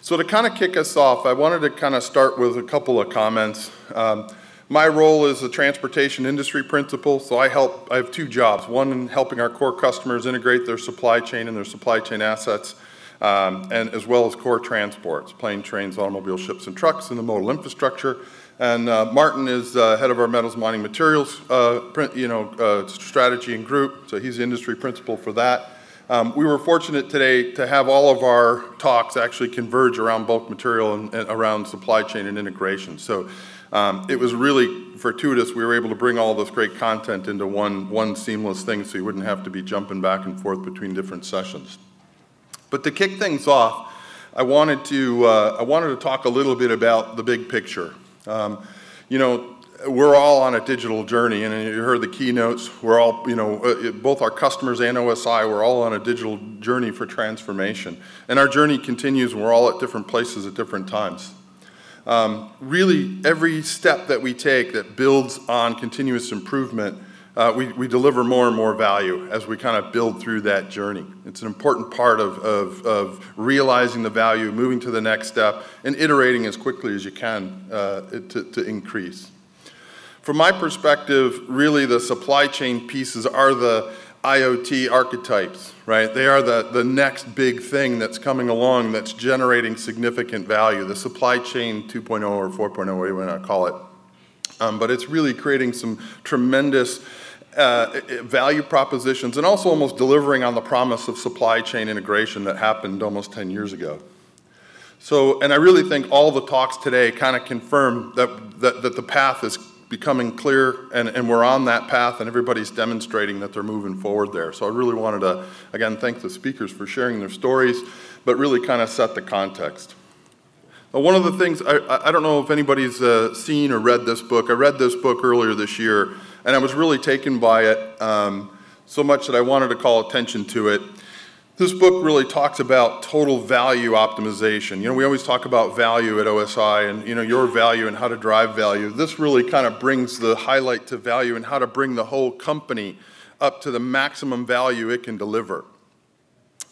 So to kind of kick us off, I wanted to kind of start with a couple of comments. Um, my role is a transportation industry principal, so I help, I have two jobs. One in helping our core customers integrate their supply chain and their supply chain assets, um, and as well as core transports, plane, trains, automobile, ships, and trucks, and the modal infrastructure. And uh, Martin is uh, head of our metals mining materials, uh, print, you know, uh, strategy and group, so he's the industry principal for that. Um, we were fortunate today to have all of our talks actually converge around bulk material and, and around supply chain and integration. So um, it was really fortuitous. We were able to bring all this great content into one, one seamless thing so you wouldn't have to be jumping back and forth between different sessions. But to kick things off, I wanted to, uh, I wanted to talk a little bit about the big picture. Um, you know, we're all on a digital journey, and you heard the keynotes. We're all, you know, uh, both our customers and OSI, we're all on a digital journey for transformation. And our journey continues, and we're all at different places at different times. Um, really, every step that we take that builds on continuous improvement, uh, we, we deliver more and more value as we kind of build through that journey. It's an important part of, of, of realizing the value, moving to the next step, and iterating as quickly as you can uh, to, to increase. From my perspective, really the supply chain pieces are the IoT archetypes, right? They are the, the next big thing that's coming along that's generating significant value, the supply chain 2.0 or 4.0, whatever you want to call it. Um, but it's really creating some tremendous uh, value propositions and also almost delivering on the promise of supply chain integration that happened almost 10 years ago. So, and I really think all the talks today kind of confirm that, that, that the path is becoming clear and, and we're on that path and everybody's demonstrating that they're moving forward there. So I really wanted to, again, thank the speakers for sharing their stories, but really kind of set the context. Now, one of the things, I, I don't know if anybody's uh, seen or read this book. I read this book earlier this year and I was really taken by it um, so much that I wanted to call attention to it. This book really talks about total value optimization. You know, we always talk about value at OSI and, you know, your value and how to drive value. This really kind of brings the highlight to value and how to bring the whole company up to the maximum value it can deliver.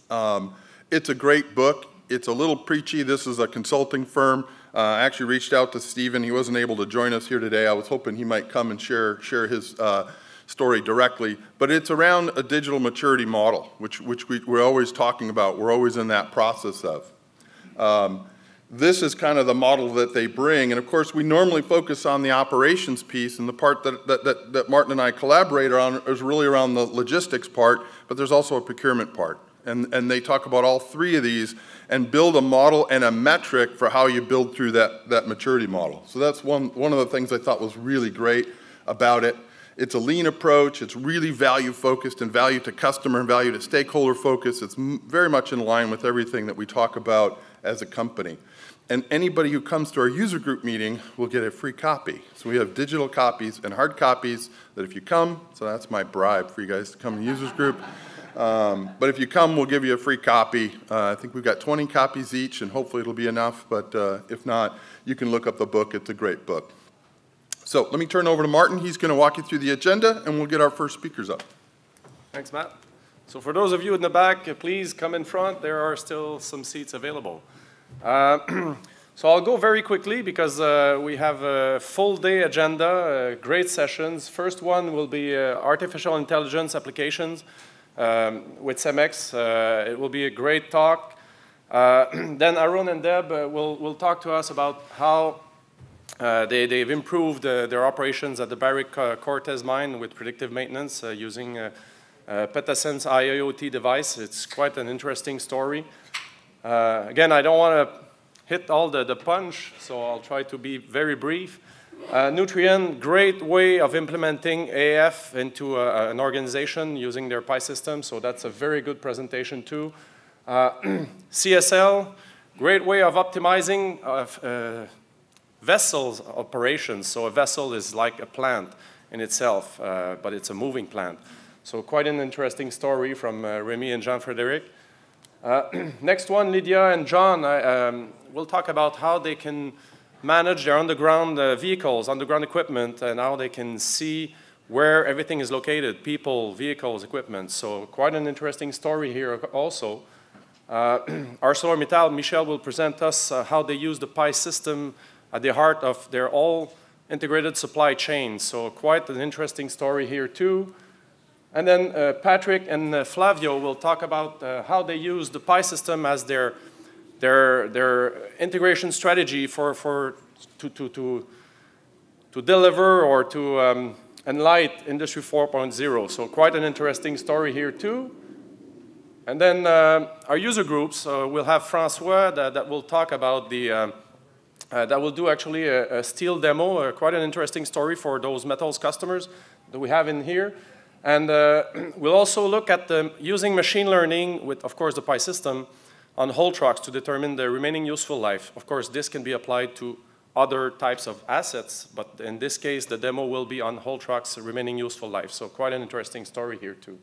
Um, it's a great book. It's a little preachy. This is a consulting firm. Uh, I actually reached out to Stephen. He wasn't able to join us here today. I was hoping he might come and share, share his uh, story directly, but it's around a digital maturity model, which, which we, are always talking about. We're always in that process of. Um, this is kind of the model that they bring, and of course we normally focus on the operations piece, and the part that, that, that, that Martin and I collaborate on is really around the logistics part, but there's also a procurement part. And, and they talk about all three of these and build a model and a metric for how you build through that, that maturity model. So that's one, one of the things I thought was really great about it. It's a lean approach. It's really value focused and value to customer and value to stakeholder focused. It's very much in line with everything that we talk about as a company. And anybody who comes to our user group meeting will get a free copy. So we have digital copies and hard copies that if you come, so that's my bribe for you guys to come to users group. Um, but if you come, we'll give you a free copy. Uh, I think we've got 20 copies each, and hopefully it'll be enough. But uh, if not, you can look up the book. It's a great book. So let me turn over to Martin. He's going to walk you through the agenda, and we'll get our first speakers up. Thanks, Matt. So for those of you in the back, uh, please come in front. There are still some seats available. Uh, so I'll go very quickly because uh, we have a full day agenda, uh, great sessions. First one will be uh, artificial intelligence applications um, with CEMEX. Uh, it will be a great talk. then Arun and Deb will, will talk to us about how uh, they, have improved uh, their operations at the Barrick uh, Cortez mine with predictive maintenance uh, using uh, uh, Petasense IoT device. It's quite an interesting story. Again, I don't want to hit all the, the punch, so I'll try to be very brief. Nutrien, great way of implementing AF into an organization using their PI system, so that's a very good presentation too. CSL, great way of optimizing vessels operations. So a vessel is like a plant in itself, uh, but it's a moving plant. So quite an interesting story from uh, Remy and Jean-Frédéric. Uh, next one, Lydia and John um, will talk about how they can manage their underground uh, vehicles, underground equipment, and how they can see where everything is located, people, vehicles, equipment. So quite an interesting story here also. Uh, ArcelorMittal, Michel will present us uh, how they use the PI system at the heart of their all integrated supply chain. So quite an interesting story here too. And then uh, Patrick and uh, Flavio will talk about uh, how they use the PI system as their, their, their integration strategy for, for, to, to, to, to deliver or to um, enlighten Industry 4.0. So quite an interesting story here too. And then uh, our user groups, uh, we'll have Francois that, that will talk about the, uh that will do actually a, a steel demo, uh, quite an interesting story for those metals customers that we have in here. And uh, we'll also look at the, using machine learning with, of course, the PI system on haul trucks to determine the remaining useful life. Of course, this can be applied to other types of assets, but in this case, the demo will be on haul trucks remaining useful life. So quite an interesting story here too.